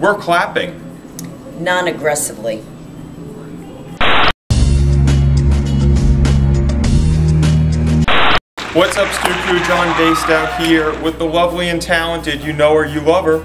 we're clapping. Non-aggressively. What's up, Stew Crew? John out here with the lovely and talented, you know her, you love her.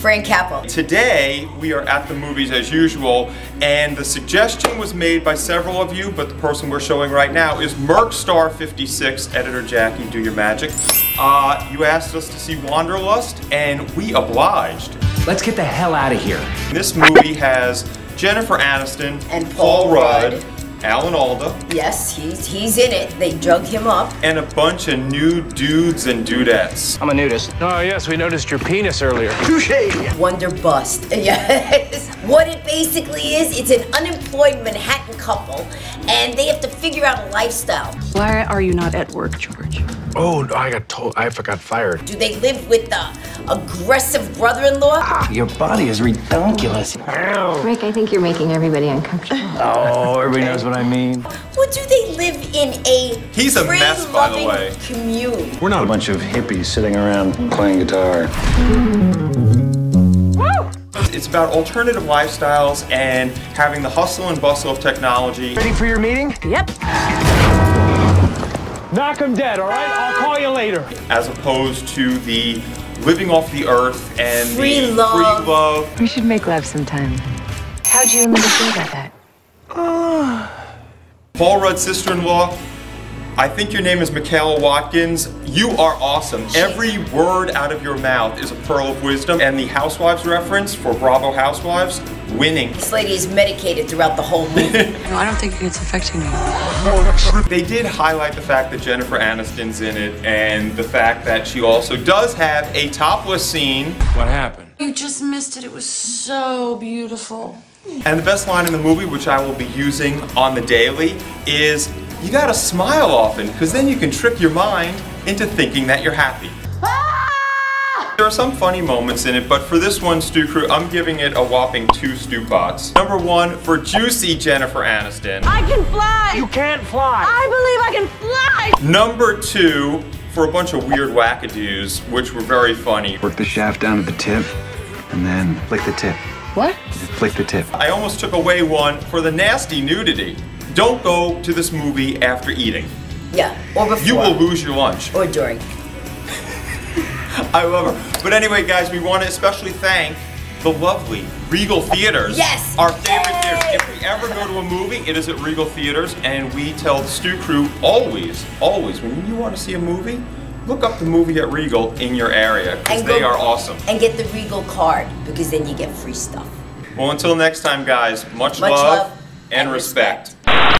Frank Capel. Today, we are at the movies as usual, and the suggestion was made by several of you, but the person we're showing right now is Mercstar56, editor Jackie, do your magic. Uh, you asked us to see Wanderlust, and we obliged. Let's get the hell out of here. This movie has Jennifer Aniston, And Paul Rudd. Alan Alda, Yes, he's he's in it. They drug him up. and a bunch of new dudes and dudettes. I'm a nudist. Oh, yes, we noticed your penis earlier. Touche! Wonder bust. Yes. What it basically is, it's an unemployed Manhattan couple, and they have to figure out a lifestyle. Why are you not at work, George? Oh, no, I got told. I got fired. Do they live with the aggressive brother-in-law? Ah, your body is redonkulous. Rick, I think you're making everybody uncomfortable. Oh, everybody knows what I mean. Or do they live in a He's a mess, by the free-loving way. commune? We're not a bunch of hippies sitting around playing guitar. It's about alternative lifestyles and having the hustle and bustle of technology. Ready for your meeting? Yep. Knock him dead, all right? I'll call you later. as opposed to the living off the earth and Free the love. free love. We should make love sometime. How'd you and Linda feel about that? Paul Rudd's sister-in-law, I think your name is Michaela Watkins. You are awesome. Every word out of your mouth is a pearl of wisdom. And the Housewives reference for Bravo Housewives, winning. This lady is medicated throughout the whole movie. No, I don't think it's affecting me. They did highlight the fact that Jennifer Aniston's in it and the fact that she also does have a topless scene. What happened? You just missed it. It was so beautiful. And the best line in the movie, which I will be using on the daily, is you gotta smile often, because then you can trick your mind into thinking that you're happy. Ah! There are some funny moments in it, but for this one, Stew Crew, I'm giving it a whopping two stew pots. Number one, for juicy Jennifer Aniston. I can fly! You can't fly. I believe I can fly! Number two, for a bunch of weird wackadoos, which were very funny. Work the shaft down to the tip, and then flick the tip. What? Flick the tip. I almost took away one for the nasty nudity. Don't go to this movie after eating. yeah, or before. You will lose your lunch. Or during. I love her. But anyway, guys, we want to especially thank the lovely Regal Theaters. Yes! Our favorite Yay! theater. If we ever go to a movie, it is at Regal Theaters, and we tell the Stew Crew always, always, when you want to see a movie, look up the movie at Regal in your area, because And they are awesome. And get the Regal card, because then you get free stuff. Well, until next time, guys, much, Much love, love and, and respect. Hi,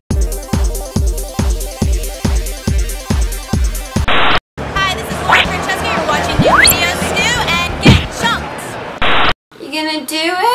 this is Lauren Francesca. You're watching new videos, Stew, and get chunked! You gonna do it?